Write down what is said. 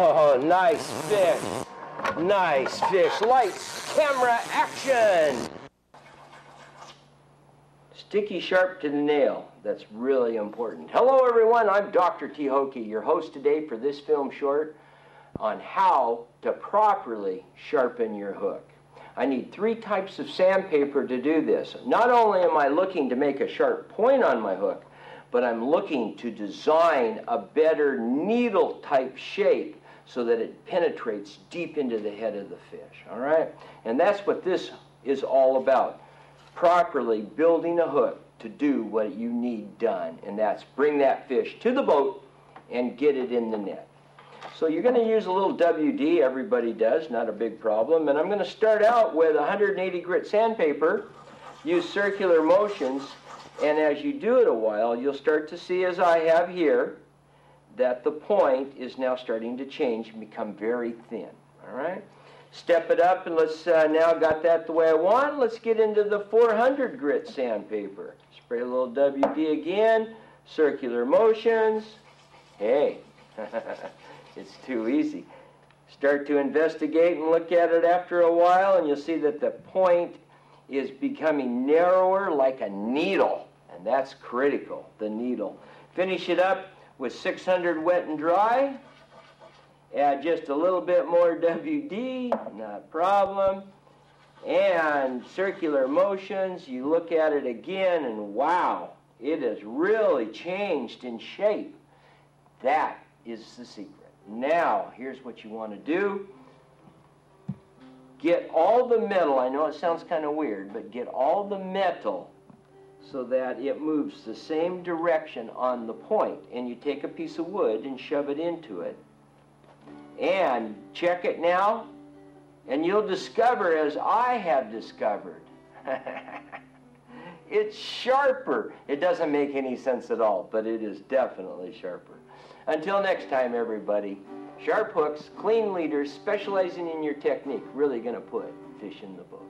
Oh, nice fish. Nice fish. Lights, camera, action. Sticky sharp to the nail. That's really important. Hello, everyone. I'm Dr. T. Your host today for this film short on how to properly sharpen your hook. I need three types of sandpaper to do this. Not only am I looking to make a sharp point on my hook, but I'm looking to design a better needle type shape so that it penetrates deep into the head of the fish, all right? And that's what this is all about, properly building a hook to do what you need done, and that's bring that fish to the boat and get it in the net. So you're going to use a little WD, everybody does, not a big problem. And I'm going to start out with 180 grit sandpaper, use circular motions, and as you do it a while, you'll start to see, as I have here, that the point is now starting to change and become very thin. All right? Step it up, and let's uh, now got that the way I want. Let's get into the 400 grit sandpaper. Spray a little WD again, circular motions. Hey, it's too easy. Start to investigate and look at it after a while, and you'll see that the point is becoming narrower like a needle, and that's critical, the needle. Finish it up with 600 wet and dry. Add just a little bit more WD, not a problem. And circular motions, you look at it again, and wow, it has really changed in shape. That is the secret. Now, here's what you want to do. Get all the metal, I know it sounds kind of weird, but get all the metal so that it moves the same direction on the. And you take a piece of wood and shove it into it. And check it now, and you'll discover, as I have discovered, it's sharper. It doesn't make any sense at all, but it is definitely sharper. Until next time, everybody, sharp hooks, clean leaders, specializing in your technique, really going to put fish in the boat.